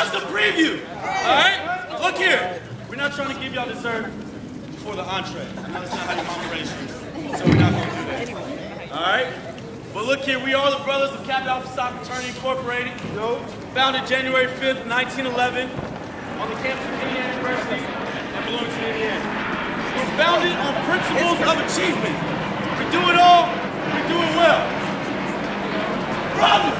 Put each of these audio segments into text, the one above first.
just a preview. All right? Look here. We're not trying to give y'all dessert before the entree. I know that's not how your mama raised you. So we're not going to do that. All right? But look here, we are the brothers of Kappa Alpha Psi Fraternity Incorporated. Founded January 5th, 1911 on the campus of Indiana University in Bloomington, Indiana. We're founded on principles of achievement. We do it all, we do it well. Brothers!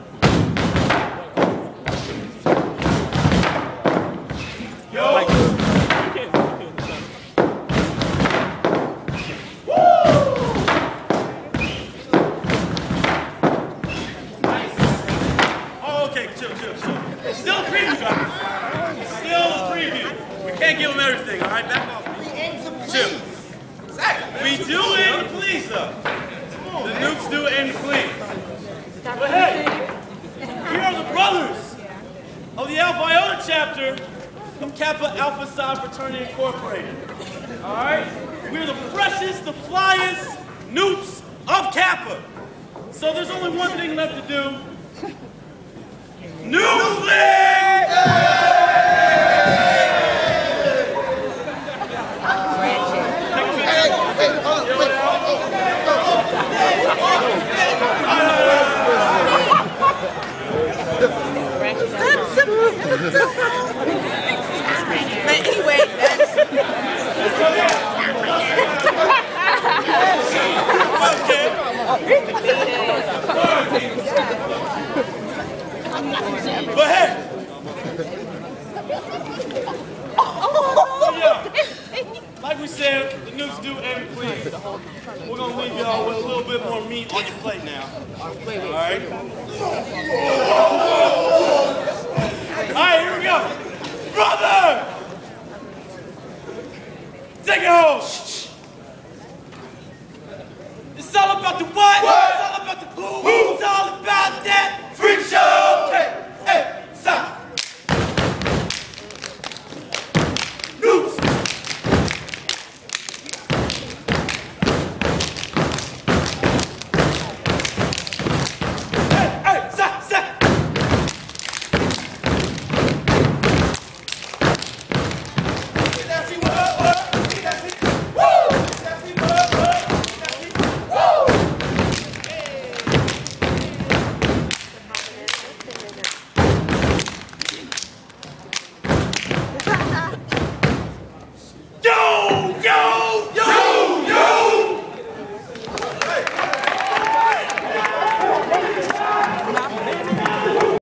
can't give them everything, all right? Back off. Chill. We do aim to please, though. The Nupes do aim to please. But hey, we are the brothers of the Alpha Iota chapter of Kappa Alpha Psi Fraternity Incorporated. All right? We're the freshest, the flyest newts of Kappa. So there's only one thing left to do. New Go ahead. Like we said, the Nupes do everything. We're gonna leave y'all with a little bit more meat on your plate now. Alright? Alright, here we go. Brother! Take it home! It's all about the what? what? It's all about the